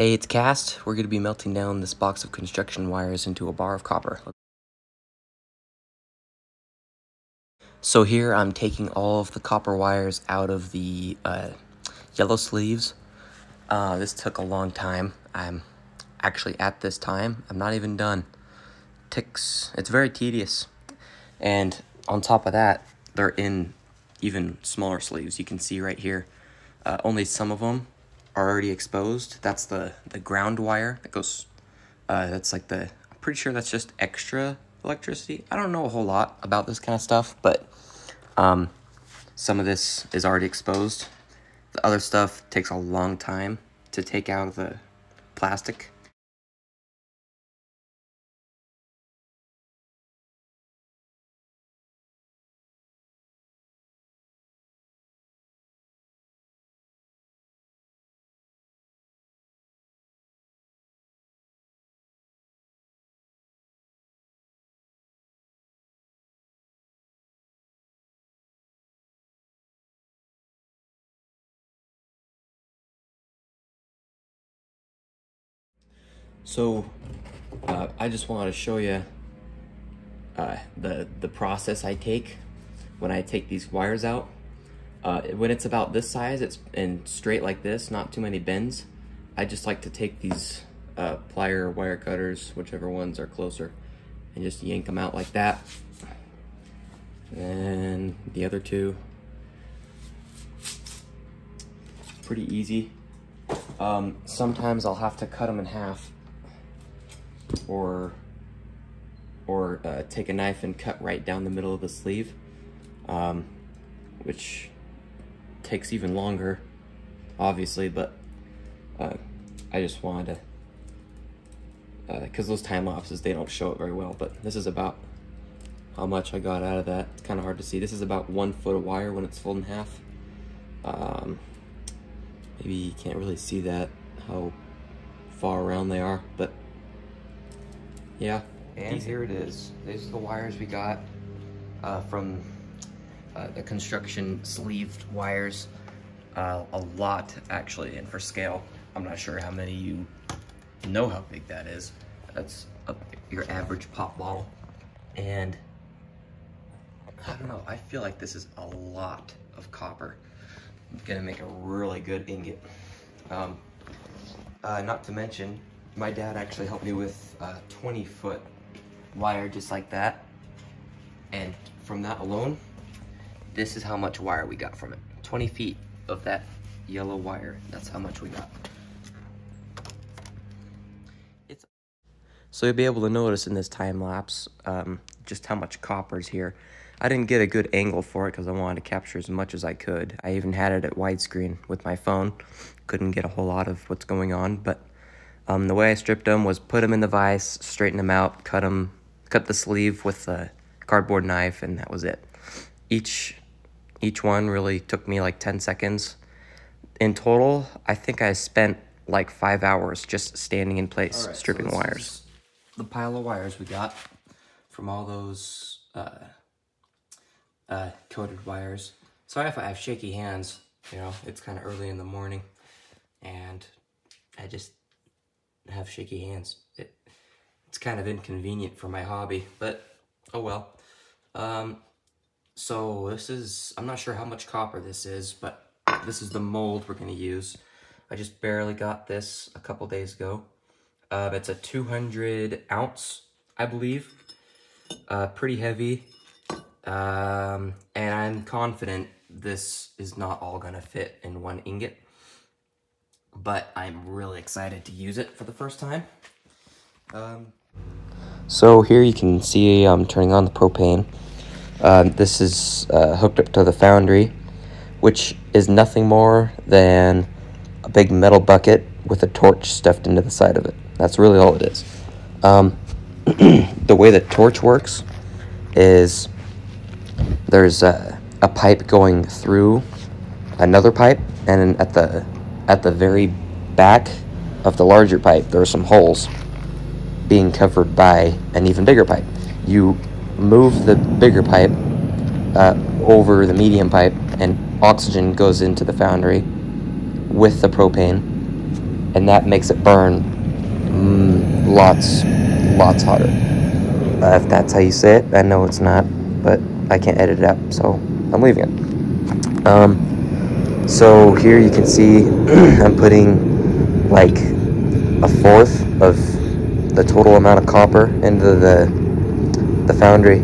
Hey, it's Cast. We're going to be melting down this box of construction wires into a bar of copper. So here I'm taking all of the copper wires out of the uh, yellow sleeves. Uh, this took a long time. I'm actually at this time. I'm not even done. Ticks. It's very tedious. And on top of that, they're in even smaller sleeves. You can see right here. Uh, only some of them are already exposed. That's the, the ground wire that goes, uh, that's like the, I'm pretty sure that's just extra electricity. I don't know a whole lot about this kind of stuff, but um, some of this is already exposed. The other stuff takes a long time to take out of the plastic. So, uh, I just wanted to show you uh, the the process I take when I take these wires out. Uh, when it's about this size, it's and straight like this, not too many bends. I just like to take these uh, plier wire cutters, whichever ones are closer, and just yank them out like that. And the other two, pretty easy. Um, sometimes I'll have to cut them in half or or uh, take a knife and cut right down the middle of the sleeve, um, which takes even longer, obviously, but uh, I just wanted to, because uh, those time lapses, they don't show it very well, but this is about how much I got out of that. It's kind of hard to see. This is about one foot of wire when it's folded in half. Um, maybe you can't really see that, how far around they are, but yeah. And here it is. These are the wires we got uh, from uh, the construction sleeved wires. Uh, a lot, actually, and for scale. I'm not sure how many you know how big that is. That's a, your average pop bottle. And I don't know, I feel like this is a lot of copper. I'm gonna make a really good ingot. Um, uh, not to mention, my dad actually helped me with a 20 foot wire just like that. And from that alone, this is how much wire we got from it. 20 feet of that yellow wire. That's how much we got. It's so you'll be able to notice in this time lapse um, just how much copper is here. I didn't get a good angle for it because I wanted to capture as much as I could. I even had it at widescreen with my phone. Couldn't get a whole lot of what's going on, but um, the way I stripped them was put them in the vise, straighten them out, cut them, cut the sleeve with a cardboard knife, and that was it. Each, each one really took me like 10 seconds. In total, I think I spent like five hours just standing in place, right, stripping so wires. The pile of wires we got from all those uh, uh, coated wires. Sorry if I have shaky hands, you know, it's kind of early in the morning and I just have shaky hands. It, it's kind of inconvenient for my hobby, but oh well. Um, so this is, I'm not sure how much copper this is, but this is the mold we're going to use. I just barely got this a couple days ago. Uh, it's a 200 ounce, I believe. Uh, pretty heavy. Um, and I'm confident this is not all going to fit in one ingot but I'm really excited to use it for the first time. Um, so here you can see I'm turning on the propane. Uh, this is uh, hooked up to the foundry, which is nothing more than a big metal bucket with a torch stuffed into the side of it. That's really all it is. Um, the way the torch works is there's a, a pipe going through another pipe, and at the at the very back of the larger pipe, there are some holes being covered by an even bigger pipe. You move the bigger pipe uh, over the medium pipe, and oxygen goes into the foundry with the propane. and that makes it burn mm, lots, lots hotter. Uh, if that's how you say it, I know it's not, but I can't edit it out, so I'm leaving it. Um, so here you can see I'm putting like a fourth of the total amount of copper into the the foundry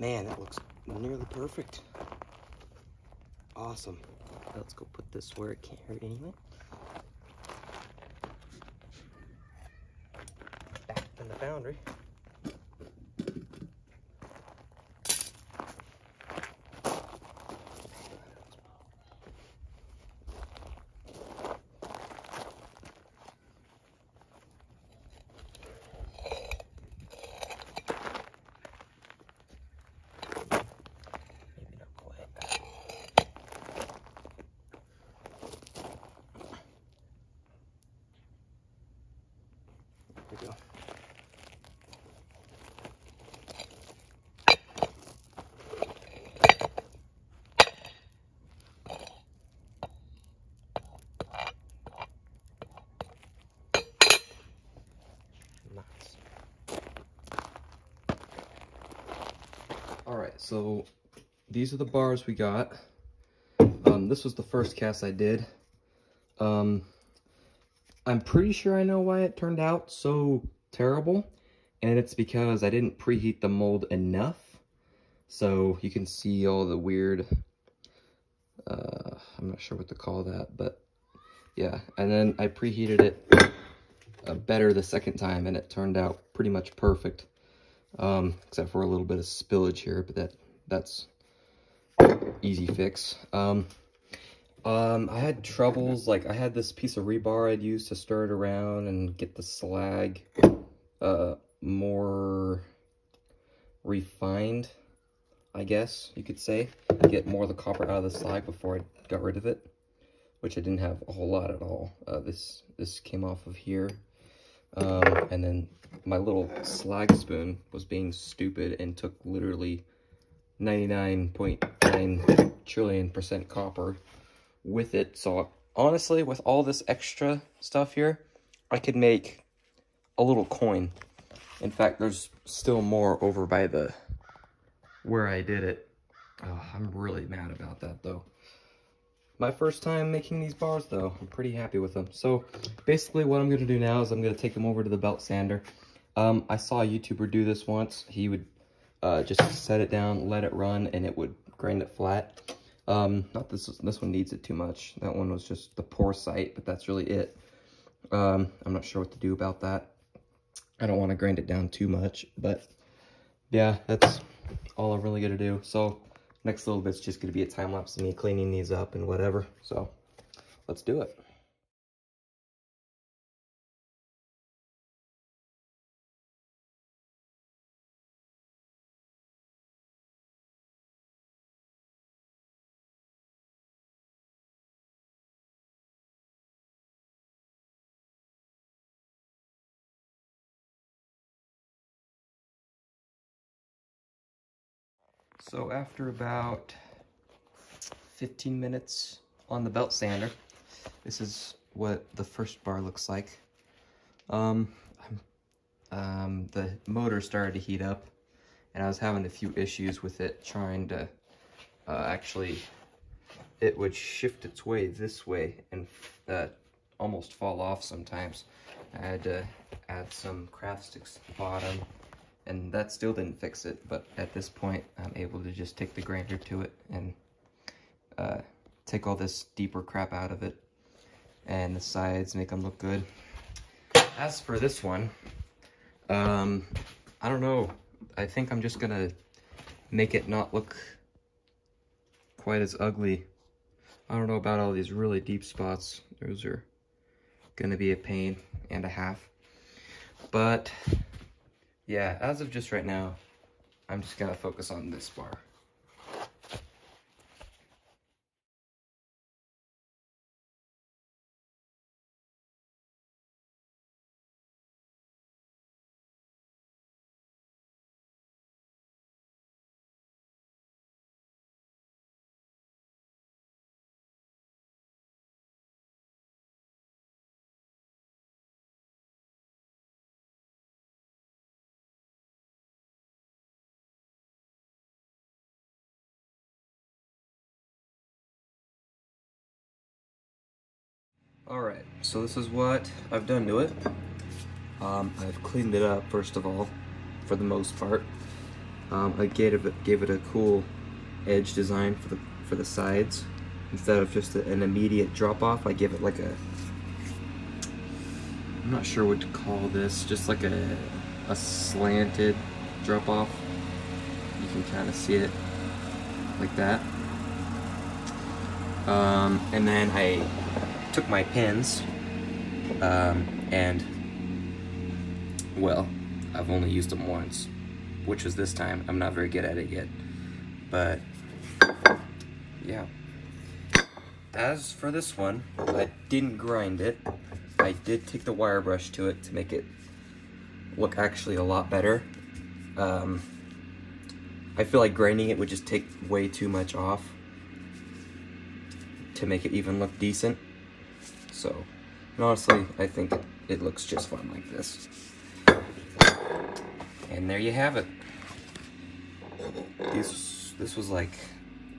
Man, that looks nearly perfect. Awesome. Let's go put this where it can't hurt anyway. Back in the foundry. All right, so these are the bars we got. Um, this was the first cast I did. Um, I'm pretty sure I know why it turned out so terrible. And it's because I didn't preheat the mold enough. So you can see all the weird, uh, I'm not sure what to call that, but yeah. And then I preheated it uh, better the second time and it turned out pretty much perfect. Um, except for a little bit of spillage here, but that that's easy fix. Um, um, I had troubles, like I had this piece of rebar I'd use to stir it around and get the slag uh, more refined, I guess you could say. Get more of the copper out of the slag before I got rid of it, which I didn't have a whole lot at all. Uh, this, this came off of here. Um, and then my little slag spoon was being stupid and took literally 99.9 trillion percent copper with it. So honestly, with all this extra stuff here, I could make a little coin. In fact, there's still more over by the where I did it. Oh, I'm really mad about that though. My first time making these bars though, I'm pretty happy with them. So basically what I'm gonna do now is I'm gonna take them over to the belt sander. Um, I saw a YouTuber do this once. He would uh, just set it down, let it run, and it would grind it flat. Um, not this, this one needs it too much. That one was just the poor site, but that's really it. Um, I'm not sure what to do about that. I don't want to grind it down too much, but yeah, that's all I'm really going to do. So next little bit's just going to be a time lapse of me cleaning these up and whatever. So let's do it. So after about 15 minutes on the belt sander, this is what the first bar looks like. Um, um, the motor started to heat up and I was having a few issues with it trying to uh, actually, it would shift its way this way and uh, almost fall off sometimes. I had to add some craft sticks to the bottom and that still didn't fix it but at this point I'm able to just take the grinder to it and uh, take all this deeper crap out of it. And the sides make them look good. As for this one um, I don't know. I think I'm just gonna make it not look quite as ugly. I don't know about all these really deep spots. Those are gonna be a pain and a half. But yeah, as of just right now, I'm just gonna focus on this bar. Alright, so this is what I've done to it. Um, I've cleaned it up, first of all, for the most part. Um, I gave it, gave it a cool edge design for the, for the sides. Instead of just a, an immediate drop-off, I give it like a... I'm not sure what to call this, just like a, a slanted drop-off. You can kind of see it like that. Um, and then I took my pins um, and well I've only used them once which was this time I'm not very good at it yet but yeah as for this one I didn't grind it I did take the wire brush to it to make it look actually a lot better. Um, I feel like grinding it would just take way too much off to make it even look decent. So, honestly, I think it, looks just fine like this. And there you have it. This, this was like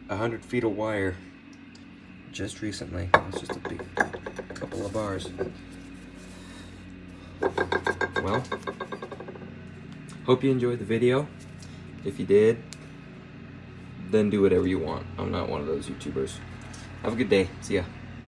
a hundred feet of wire just recently. It's just a big couple of bars. Well, hope you enjoyed the video. If you did, then do whatever you want. I'm not one of those YouTubers. Have a good day. See ya.